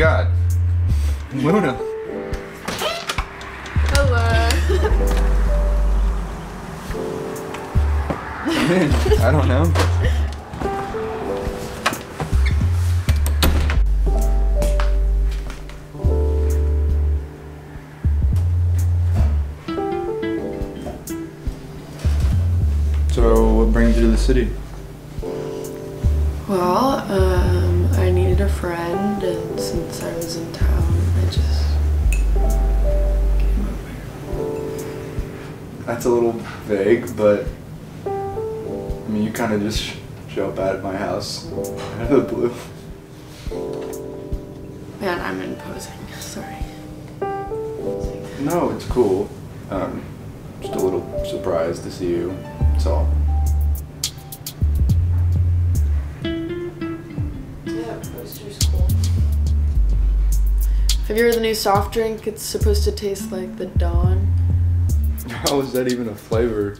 god. Luna. Hello. I don't know. So, what brings you to the city? Well, um, I needed a friend, since I was in town, I just came over. That's a little vague, but I mean, you kind of just show up at my house out of the blue. Man, I'm imposing. Sorry. No, it's cool. Um, just a little surprised to see you. That's all. Have you heard the new soft drink? It's supposed to taste like the dawn. How is that even a flavor?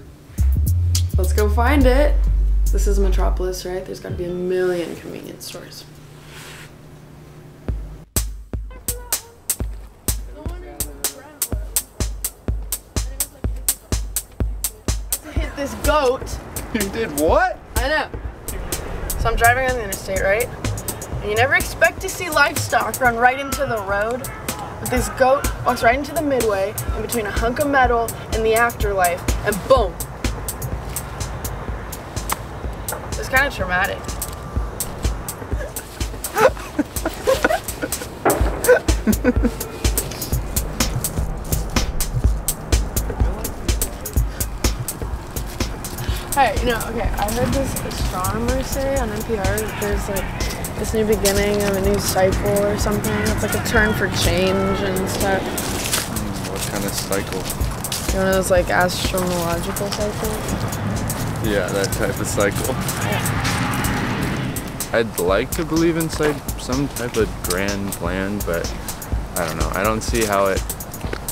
Let's go find it. This is Metropolis, right? There's gotta be a million convenience stores. Hit this goat. You did what? I know. So I'm driving on the interstate, right? And you never expect to see livestock run right into the road. But this goat walks right into the midway in between a hunk of metal and the afterlife, and boom. It's kind of traumatic. Hey, you know, okay, I heard this astronomer say on NPR that there's like this new beginning of a new cycle or something. It's like a turn for change and stuff. Hmm, what kind of cycle? One of those like astrological cycles. Yeah, that type of cycle. I'd like to believe inside some type of grand plan, but I don't know. I don't see how it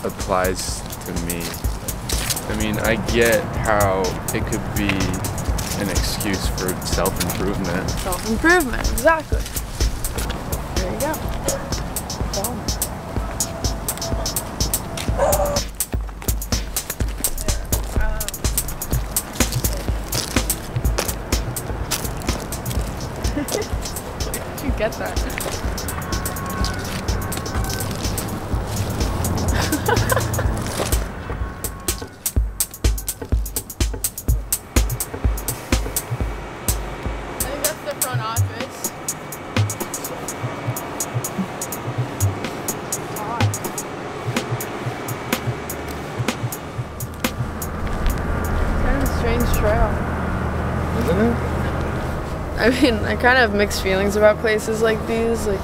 applies to me. I mean, I get how it could be an excuse for self improvement. Self improvement, exactly. There you go. Boom. Where'd you get that? Trail. Isn't it? I mean, I kind of have mixed feelings about places like these, like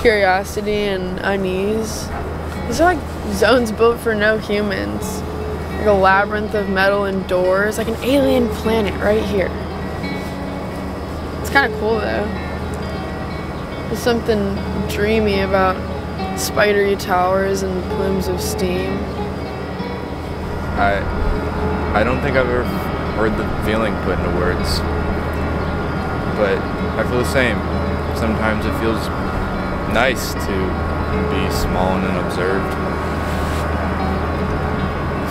curiosity and unease. These are like zones built for no humans. Like a labyrinth of metal and doors, like an alien planet right here. It's kind of cool though. There's something dreamy about spidery towers and plumes of steam. I I don't think I've ever heard the feeling put into words. But I feel the same. Sometimes it feels nice to be small and unobserved.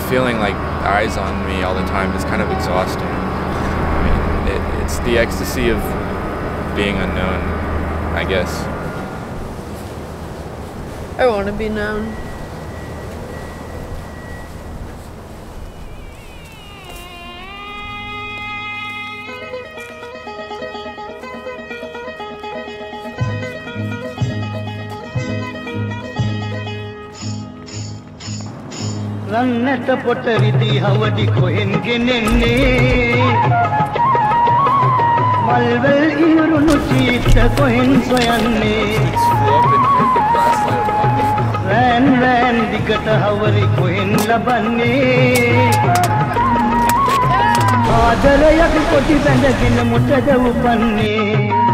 Feeling like eyes on me all the time is kind of exhausting. I mean, it, it's the ecstasy of being unknown, I guess. I want to be known. රන්නට පොටරිදි හවඩි කොහෙන් ගෙනෙන්නේ මල්වල් ඉවරුණු චීත්ත කොහෙන් සොයන්නේ run run දිගට හවරි කොහෙන් ලබන්නේ ආදරයක් කොටි බැඳගෙන මුටද උපන්නේ පිටලන්දේ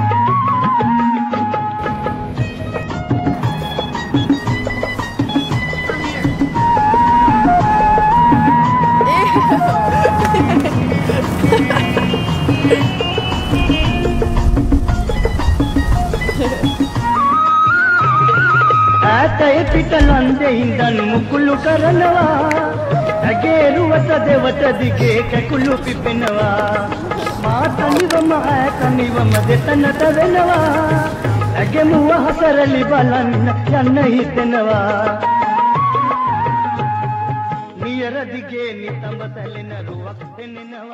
ಇಂದನು ಮುಕ್ಕುಳ್ಳು ಕರನವ ತಗೇರುವ ಸದೆವ ತದಿಗೆ ಕಕುಳ್ಳು ಪಿಪ್ಪೆನವ ಮಾತನಿವ ಮಾತನಿವ ಮದೆ ತನ್ನ ತವೆನವ ತಗೆಮುವ ಹಸರಲಿ ಬಲ ನಿನ್ನ ಚನ್ನ ಹಿತೆನವ ನಿಯರದಿಗೆ ನಿತಂಬ ತಲೆನರು ಅಕ್ತೆನೆನವ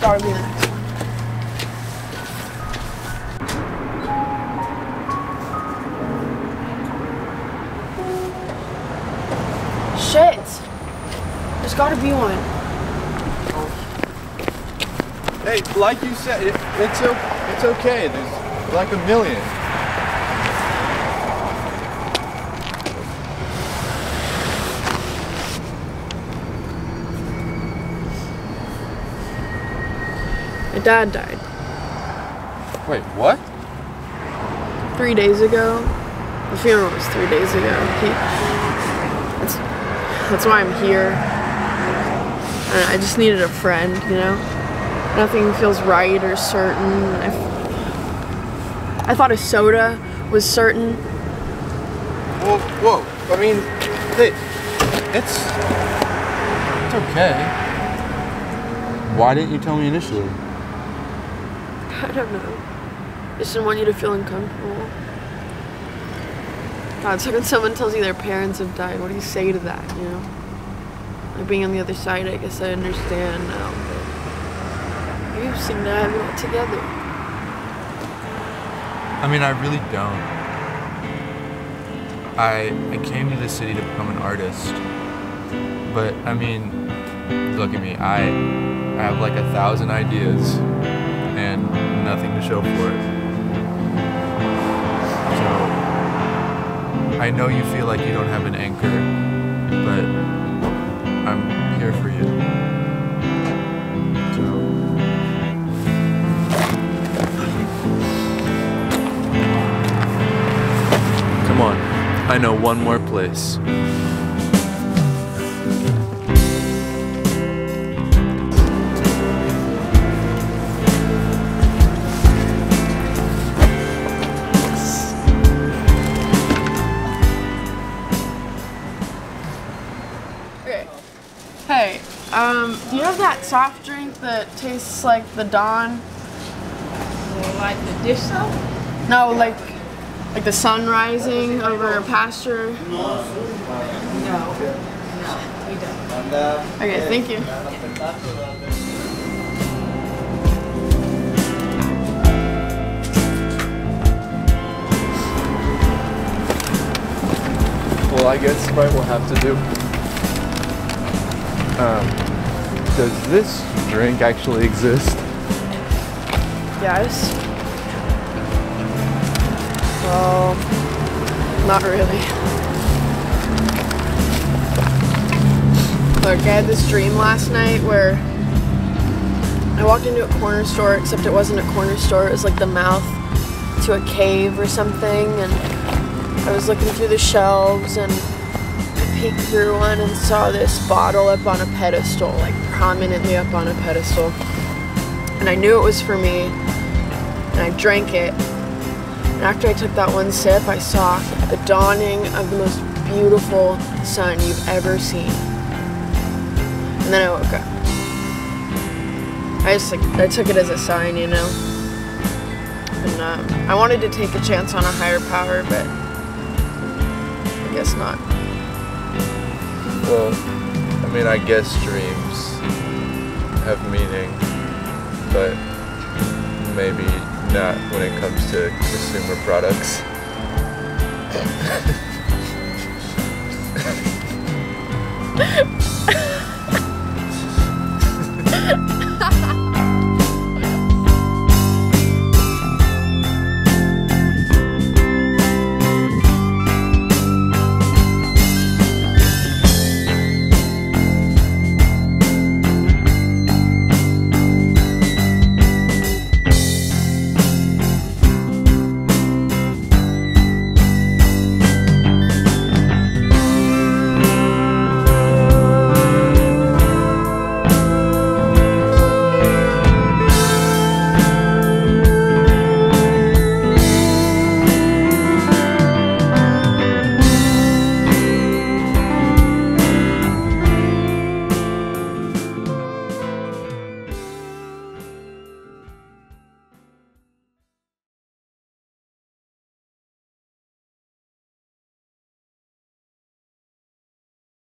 Gotta be the next one. Shit! There's gotta be one. Hey, like you said, it, it's it's okay. There's like a million. My dad died Wait, what? three days ago. The funeral was three days ago. He, that's, that's why I'm here. I, I just needed a friend, you know? Nothing feels right or certain. I, thought a soda was certain. Whoa, whoa. I mean, hey, it's it's okay. Why didn't you tell me initially? I don't know. Just didn't want you to feel uncomfortable. God, so when someone tells you their parents have died. What do you say to that, you know? Like being on the other side, I guess I understand now. But you seem to have it all together. I mean, I really don't. I I came to the city to become an artist, but I mean, look at me. I I have like a thousand ideas and nothing to show for it. So I know you feel like you don't have an anchor, but I'm here for you. So. Come on. I know one more place. Hey, um, do you have that soft drink that tastes like the dawn? Like the dish soap? No, like like the sun rising over a pasture. No. No, we don't. Okay, thank you. Well, I guess what we'll have to do. Um, does this drink actually exist? Yes. Well, not really. Look, I had this dream last night where I walked into a corner store, except it wasn't a corner store, it was like the mouth to a cave or something, and I was looking through the shelves and peeked through one and saw this bottle up on a pedestal, like prominently up on a pedestal. And I knew it was for me, and I drank it. And after I took that one sip, I saw the dawning of the most beautiful sun you've ever seen. And then I woke up. I just like I took it as a sign, you know. And um, I wanted to take a chance on a higher power, but I guess not. Well, I mean, I guess dreams have meaning, but maybe not when it comes to consumer products.